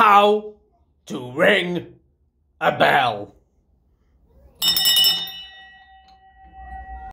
How to ring a bell.